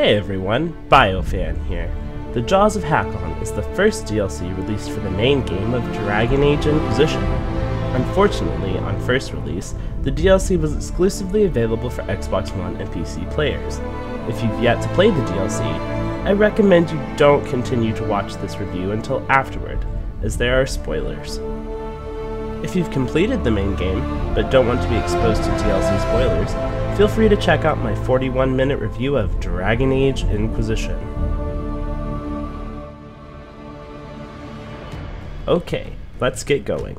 Hey everyone, BioFan here. The Jaws of Hakkon is the first DLC released for the main game of Dragon Age Inquisition. Unfortunately, on first release, the DLC was exclusively available for Xbox One and PC players. If you've yet to play the DLC, I recommend you don't continue to watch this review until afterward, as there are spoilers. If you've completed the main game, but don't want to be exposed to DLC spoilers, feel free to check out my 41 minute review of Dragon Age Inquisition. Okay, let's get going.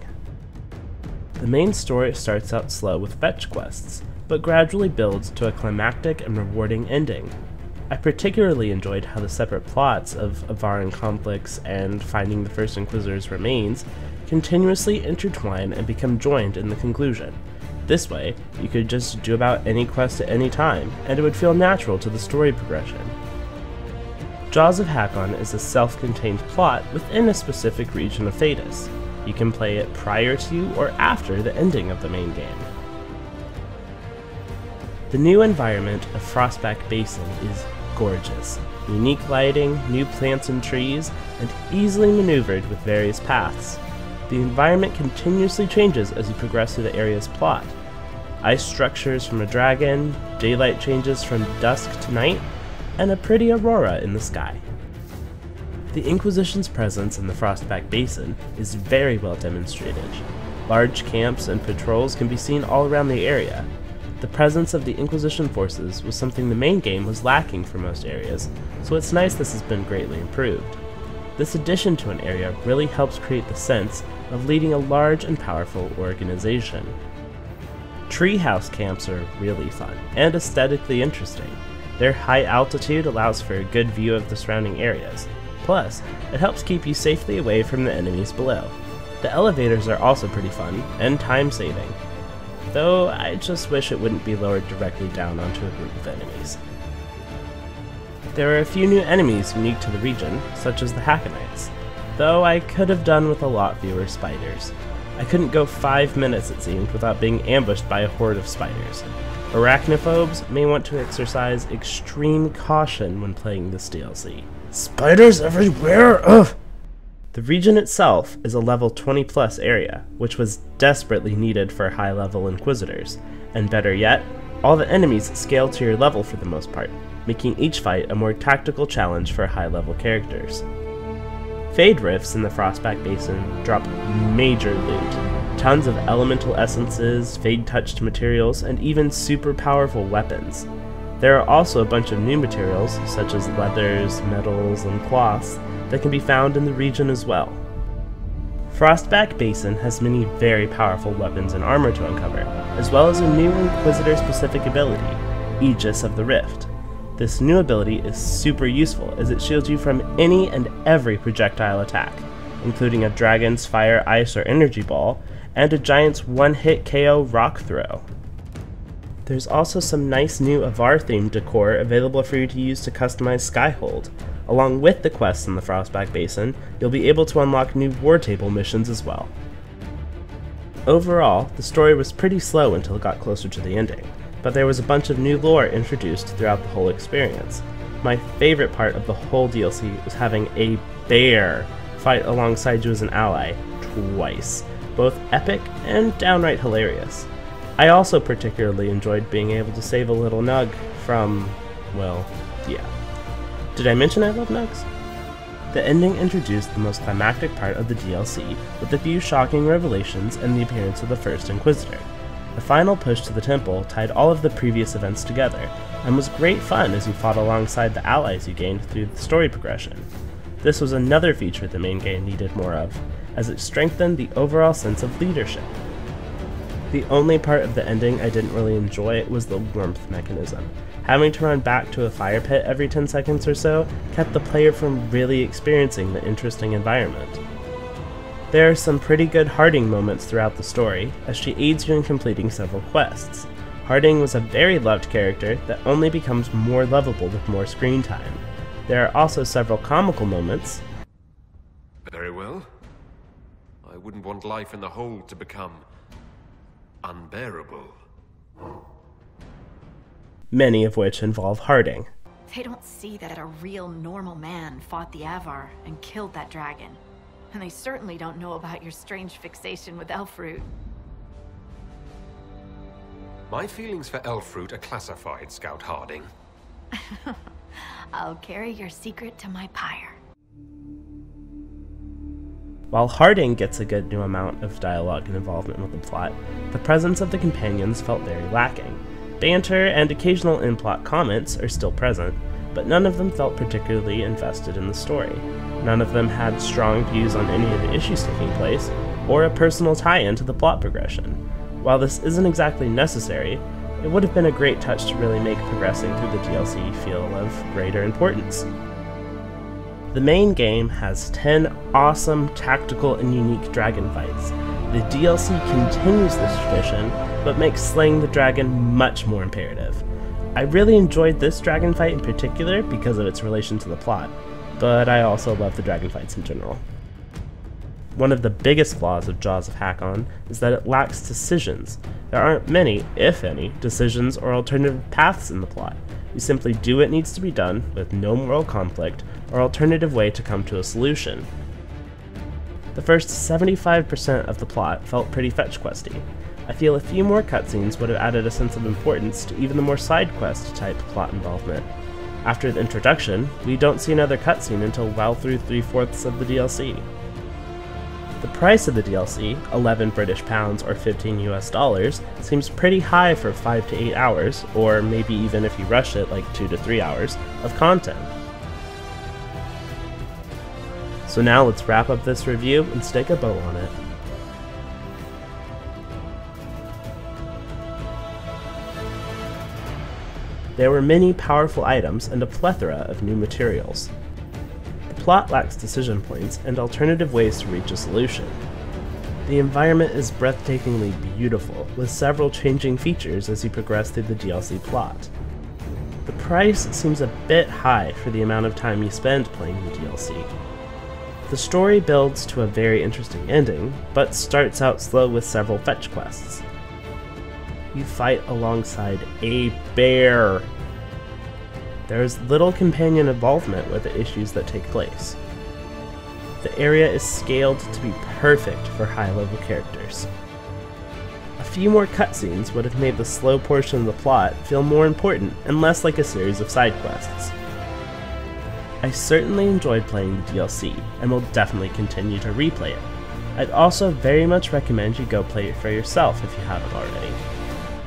The main story starts out slow with fetch quests, but gradually builds to a climactic and rewarding ending. I particularly enjoyed how the separate plots of Avaran conflicts and finding the First Inquisitor's remains continuously intertwine and become joined in the conclusion. This way, you could just do about any quest at any time, and it would feel natural to the story progression. Jaws of Hakkon is a self-contained plot within a specific region of Thedas. You can play it prior to or after the ending of the main game. The new environment of Frostback Basin is gorgeous. Unique lighting, new plants and trees, and easily maneuvered with various paths. The environment continuously changes as you progress through the area's plot. Ice structures from a dragon, daylight changes from dusk to night, and a pretty aurora in the sky. The Inquisition's presence in the Frostback Basin is very well demonstrated. Large camps and patrols can be seen all around the area. The presence of the Inquisition forces was something the main game was lacking for most areas, so it's nice this has been greatly improved. This addition to an area really helps create the sense of leading a large and powerful organization. Treehouse camps are really fun and aesthetically interesting. Their high altitude allows for a good view of the surrounding areas. Plus, it helps keep you safely away from the enemies below. The elevators are also pretty fun and time saving. Though I just wish it wouldn't be lowered directly down onto a group of enemies. There are a few new enemies unique to the region, such as the Hakkonites, though I could have done with a lot fewer spiders. I couldn't go five minutes, it seemed, without being ambushed by a horde of spiders. Arachnophobes may want to exercise extreme caution when playing this DLC. Spiders everywhere! Ugh! The region itself is a level 20 plus area, which was desperately needed for high level Inquisitors, and better yet, all the enemies scale to your level for the most part, making each fight a more tactical challenge for high level characters. Fade rifts in the Frostback Basin drop major loot, tons of elemental essences, fade touched materials, and even super powerful weapons. There are also a bunch of new materials, such as leathers, metals, and cloths, that can be found in the region as well. Frostback Basin has many very powerful weapons and armor to uncover, as well as a new Inquisitor specific ability, Aegis of the Rift. This new ability is super useful as it shields you from any and every projectile attack, including a dragon's fire, ice, or energy ball, and a giant's one hit KO rock throw. There's also some nice new Avvar themed decor available for you to use to customize Skyhold. Along with the quests in the Frostback Basin, you'll be able to unlock new War Table missions as well. Overall, the story was pretty slow until it got closer to the ending but there was a bunch of new lore introduced throughout the whole experience. My favorite part of the whole DLC was having a bear fight alongside you as an ally twice, both epic and downright hilarious. I also particularly enjoyed being able to save a little Nug from, well, yeah. Did I mention I love Nugs? The ending introduced the most climactic part of the DLC, with a few shocking revelations and the appearance of the First Inquisitor. The final push to the temple tied all of the previous events together, and was great fun as you fought alongside the allies you gained through the story progression. This was another feature the main game needed more of, as it strengthened the overall sense of leadership. The only part of the ending I didn't really enjoy was the warmth mechanism. Having to run back to a fire pit every 10 seconds or so kept the player from really experiencing the interesting environment. There are some pretty good Harding moments throughout the story, as she aids you in completing several quests. Harding was a very loved character that only becomes more lovable with more screen time. There are also several comical moments. Very well. I wouldn't want life in the hole to become unbearable. Many of which involve Harding. They don't see that a real normal man fought the Avvar and killed that dragon. And they certainly don't know about your strange fixation with Elfroot. My feelings for Elfroot are classified, Scout Harding. I'll carry your secret to my pyre. While Harding gets a good new amount of dialogue and involvement with the plot, the presence of the companions felt very lacking. Banter and occasional in-plot comments are still present, but none of them felt particularly invested in the story. None of them had strong views on any of the issues taking place, or a personal tie-in to the plot progression. While this isn't exactly necessary, it would have been a great touch to really make progressing through the DLC feel of greater importance. The main game has 10 awesome, tactical, and unique dragon fights. The DLC continues this tradition, but makes slaying the dragon much more imperative. I really enjoyed this dragon fight in particular because of its relation to the plot, but I also love the dragon fights in general. One of the biggest flaws of Jaws of Hakkon is that it lacks decisions. There aren't many, if any, decisions or alternative paths in the plot. You simply do what needs to be done, with no moral conflict, or alternative way to come to a solution. The first 75% of the plot felt pretty fetch questy. I feel a few more cutscenes would have added a sense of importance to even the more side quest type plot involvement. After the introduction, we don't see another cutscene until well through three fourths of the DLC. The price of the DLC, 11 British pounds or 15 US dollars, seems pretty high for 5 to 8 hours, or maybe even if you rush it, like 2 to 3 hours, of content. So now let's wrap up this review and stick a bow on it. There were many powerful items and a plethora of new materials. The plot lacks decision points and alternative ways to reach a solution. The environment is breathtakingly beautiful, with several changing features as you progress through the DLC plot. The price seems a bit high for the amount of time you spend playing the DLC. The story builds to a very interesting ending, but starts out slow with several fetch quests. You fight alongside a bear. There is little companion involvement with the issues that take place. The area is scaled to be perfect for high level characters. A few more cutscenes would have made the slow portion of the plot feel more important and less like a series of side quests. I certainly enjoyed playing the DLC, and will definitely continue to replay it. I'd also very much recommend you go play it for yourself if you haven't already.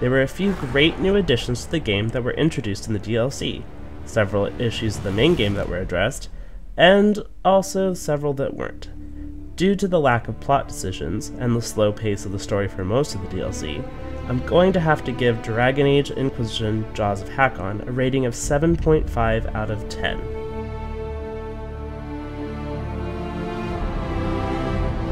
There were a few great new additions to the game that were introduced in the DLC, several issues of the main game that were addressed, and also several that weren't. Due to the lack of plot decisions and the slow pace of the story for most of the DLC, I'm going to have to give Dragon Age Inquisition Jaws of Hakkon a rating of 7.5 out of 10.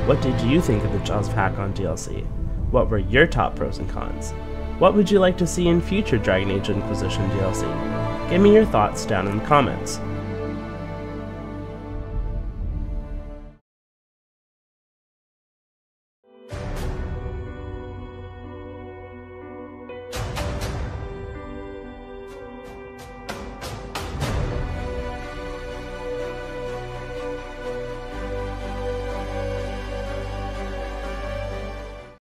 What did you think of the Jaws of Hakkon DLC? What were your top pros and cons? What would you like to see in future Dragon Age Inquisition DLC? Give me your thoughts down in the comments.